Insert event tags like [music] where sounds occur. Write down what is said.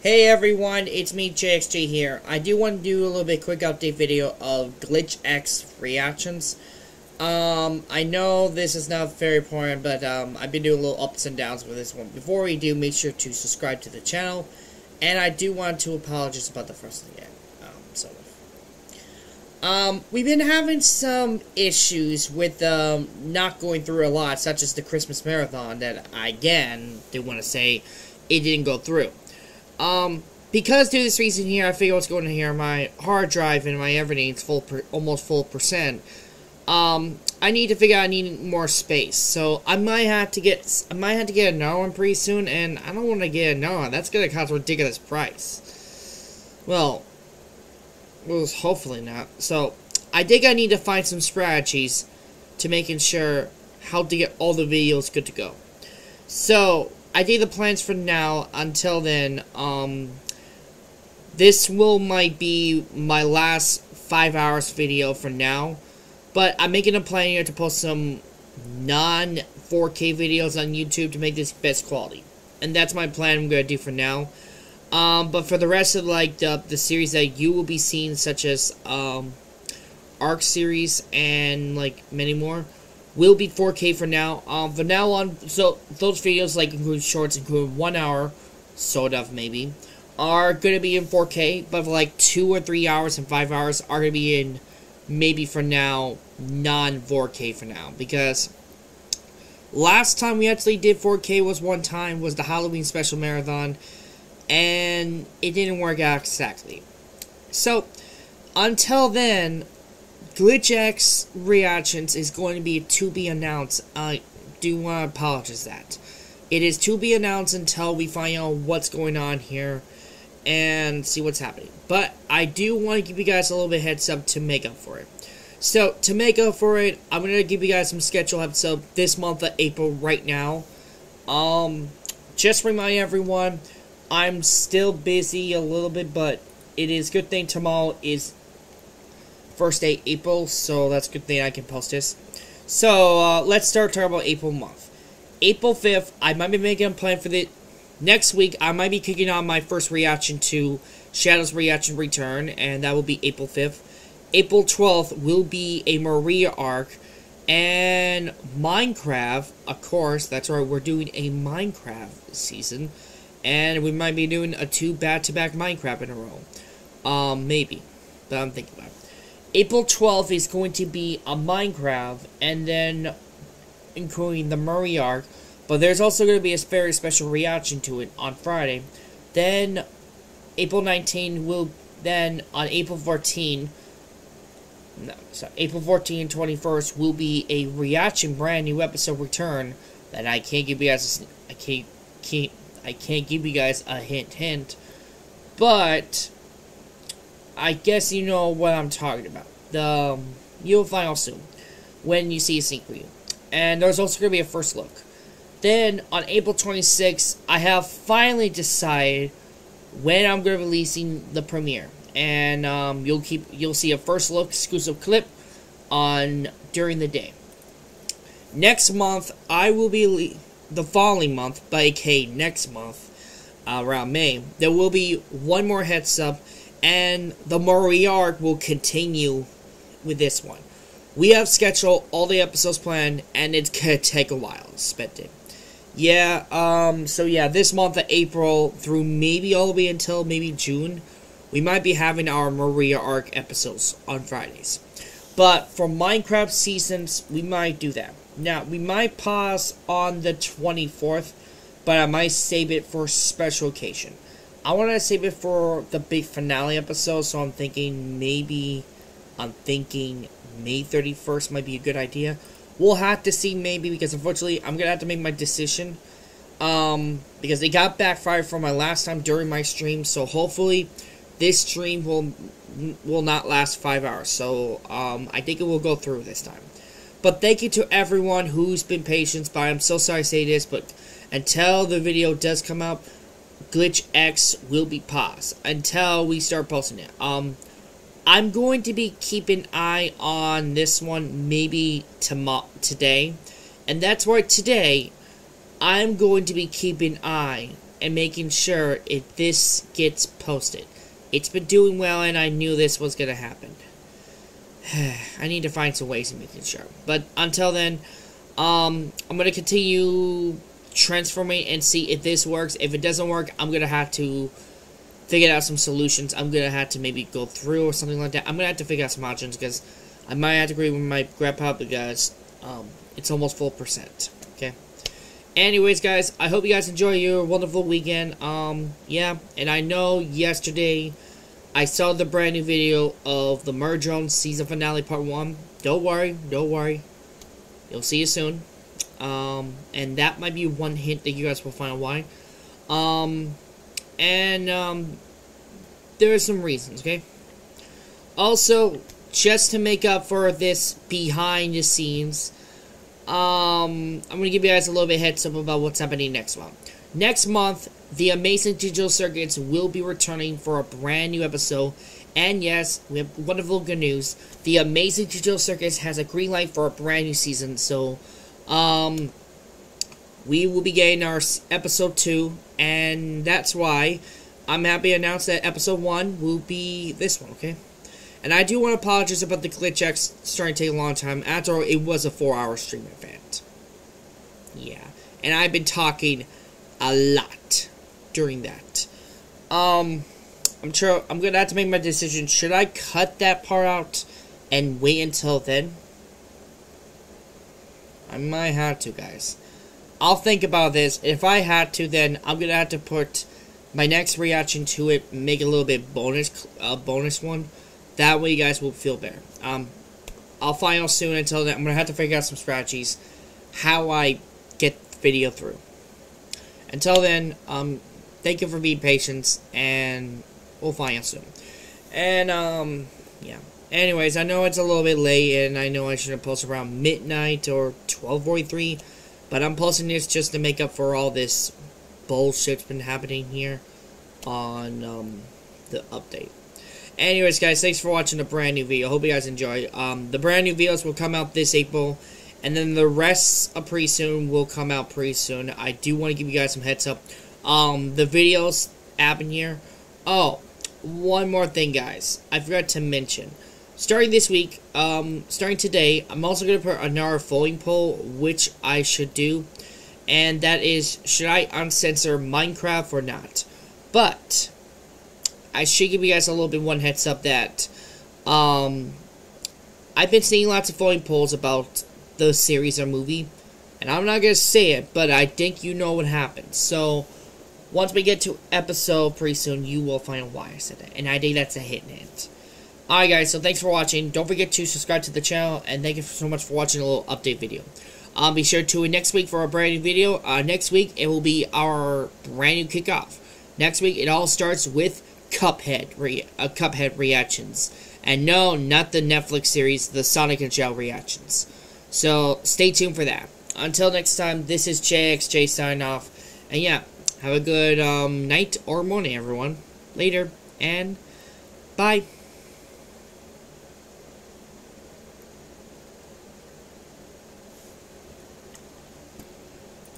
Hey everyone, it's me JXJ here. I do want to do a little bit quick update video of Glitch X reactions. Um, I know this is not very important, but um, I've been doing a little ups and downs with this one. Before we do, make sure to subscribe to the channel. And I do want to apologize about the first thing. Um, sort of. Um, we've been having some issues with um, not going through a lot, such as the Christmas Marathon, that I, again, do want to say it didn't go through. Um, because due to this reason here, I figure what's going on here, my hard drive and my everything's full, per, almost full percent. Um, I need to figure out I need more space, so I might have to get, I might have to get another one pretty soon, and I don't want to get another one. That's gonna cost a ridiculous price. Well, well, hopefully not. So, I think I need to find some strategies to making sure how to get all the videos good to go. So, I the plans for now, until then, um, this will might be my last five hours video for now. But I'm making a plan here to post some non 4K videos on YouTube to make this best quality. And that's my plan I'm going to do for now. Um, but for the rest of like the, the series that you will be seeing, such as um, Arc series and like many more, will be 4K for now. Um, for now on, so those videos like include shorts, include one hour, sort of maybe, are to be in 4K. But for like two or three hours and five hours are to be in maybe for now non 4K for now because last time we actually did 4K was one time was the Halloween special marathon and it didn't work out exactly. So, until then, GlitchX reactions is going to be to be announced. I do want to apologize that. It is to be announced until we find out what's going on here and see what's happening. But I do want to give you guys a little bit heads up to make up for it. So, to make up for it, I'm going to give you guys some schedule episode this month of April right now. Um, just remind everyone, I'm still busy a little bit, but it is good thing tomorrow is first day April, so that's good thing I can post this. So uh, let's start talking about April month. April 5th, I might be making a plan for the next week. I might be kicking on my first reaction to Shadows Reaction Return, and that will be April 5th. April 12th will be a Maria arc, and Minecraft, of course, that's right, we're doing a Minecraft season. And we might be doing a two back-to-back Minecraft in a row. Um, maybe. But I'm thinking about it. April 12th is going to be a Minecraft, and then including the Murray arc. But there's also going to be a very special reaction to it on Friday. Then, April 19 will, then on April 14, no, sorry, April 14 and 21st will be a reaction brand new episode return that I can't give you guys a, I can't, can't I can't give you guys a hint hint, but I guess you know what I'm talking about. The um, you'll find out soon when you see a preview. And there's also going to be a first look. Then on April 26th, I have finally decided when I'm going to be releasing the premiere, and um, you'll keep you'll see a first look exclusive clip on during the day. Next month, I will be the following month, by aka next month, uh, around May, there will be one more heads up, and the Moriarty will continue with this one. We have scheduled all the episodes planned, and it's gonna take a while, expected. Yeah, um, so yeah, this month of April through maybe all the way until maybe June, we might be having our Maria arc episodes on Fridays. But for Minecraft seasons, we might do that. Now, we might pause on the 24th, but I might save it for special occasion. I want to save it for the big finale episode, so I'm thinking maybe, I'm thinking May 31st might be a good idea. We'll have to see maybe, because unfortunately, I'm going to have to make my decision. Um, because it got backfired from my last time during my stream, so hopefully this stream will will not last five hours. So, um, I think it will go through this time. But thank you to everyone who's been patient. But I'm so sorry to say this, but until the video does come out, Glitch X will be paused until we start posting it. Um, I'm going to be keeping an eye on this one maybe tomorrow today, and that's why today I'm going to be keeping an eye and making sure if this gets posted. It's been doing well, and I knew this was going to happen. [sighs] I need to find some ways of making sure. But until then, um, I'm going to continue transforming and see if this works. If it doesn't work, I'm going to have to figure out some solutions. I'm going to have to maybe go through or something like that. I'm going to have to figure out some options because I might have to agree with my grandpa because um, it's almost full percent. Okay. Anyways, guys, I hope you guys enjoy your wonderful weekend. Um, yeah, and I know yesterday I saw the brand new video of the Merge On season finale part one. Don't worry, don't worry. You'll see you soon. Um, and that might be one hint that you guys will find why. Um, and um, there are some reasons, okay? Also, just to make up for this behind the scenes, um, I'm gonna give you guys a little bit heads up about what's happening next month. Next month, the Amazing Digital Circus will be returning for a brand new episode. And yes, we have wonderful good news. The Amazing Digital Circus has a green light for a brand new season. So, um, we will be getting our episode 2. And that's why I'm happy to announce that episode 1 will be this one, okay? And I do want to apologize about the glitch X starting to take a long time. After all, it was a four hour stream event. Yeah. And I've been talking a lot during that. Um, I'm sure I'm gonna have to make my decision. Should I cut that part out and wait until then? I might have to, guys. I'll think about this. If I had to, then I'm gonna have to put my next reaction to it, make a little bit bonus, a uh, bonus one. That way, you guys will feel better. Um, I'll find out soon. Until then, I'm gonna have to figure out some strategies how I get video through. Until then, um, thank you for being patient, and we'll find out soon. And um, yeah. Anyways, I know it's a little bit late, and I know I should have posted around midnight or 12:43, but I'm posting this just to make up for all this bullshit that's been happening here on um, the update. Anyways, guys, thanks for watching the brand new video. Hope you guys enjoy. Um, the brand new videos will come out this April, and then the rest of pretty soon will come out pretty soon. I do want to give you guys some heads up. Um, the videos app here. Oh, one more thing, guys. I forgot to mention. Starting this week, um, starting today, I'm also going to put another voting poll, which I should do. And that is, should I uncensor Minecraft or not? But, I should give you guys a little bit one heads up that, um, I've been seeing lots of voting polls about the series or movie. And I'm not going to say it, but I think you know what happened. So, once we get to episode pretty soon, you will find out why I said that. And I think that's a hit hint. Alright guys, so thanks for watching. Don't forget to subscribe to the channel. And thank you so much for watching a little update video. Um, be sure to tune in next week for a brand new video. Uh, next week, it will be our brand new kickoff. Next week, it all starts with Cuphead, re uh, Cuphead reactions. And no, not the Netflix series, the Sonic and Shell reactions. So, stay tuned for that. Until next time, this is JXJ signing off. And yeah, have a good um, night or morning, everyone. Later, and bye.